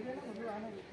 你别弄 kan.